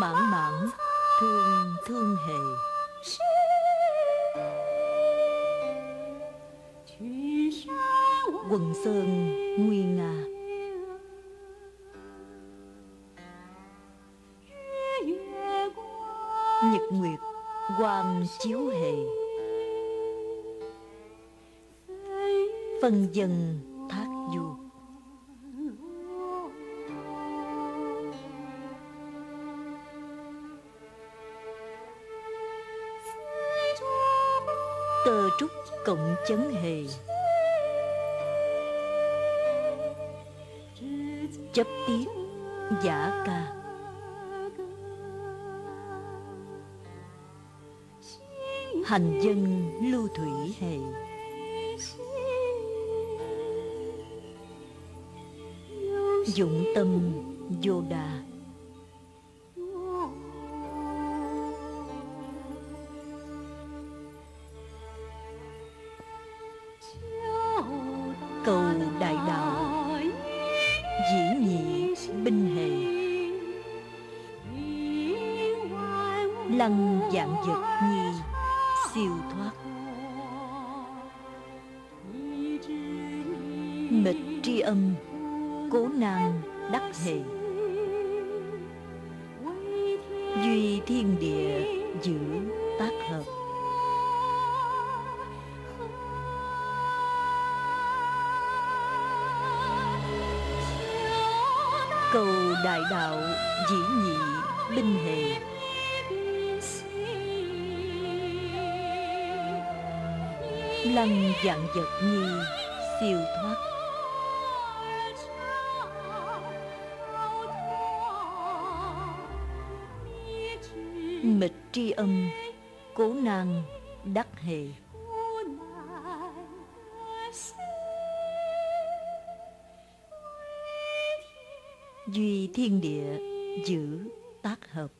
mãn mãn, thương thương hề. Quần sơn, nguy nga. Nhật nguyệt, quang chiếu hề. Phân dân, thác du. Tơ trúc cộng chấn hề. Chấp tiết giả ca. Hành dân lưu thủy hề. Dụng tâm vô đà. Cầu đại đạo, dĩ nhị binh hệ. Lăng dạng vật nhi siêu thoát. Mịch tri âm, cố nan đắc hệ. Duy thiên địa giữ tác hợp. Đại đạo dĩ nhị binh hệ lăng dạng vật nhi siêu thoát. Mịch tri âm cố nan đắc hệ duy thiên địa giữ tác hợp.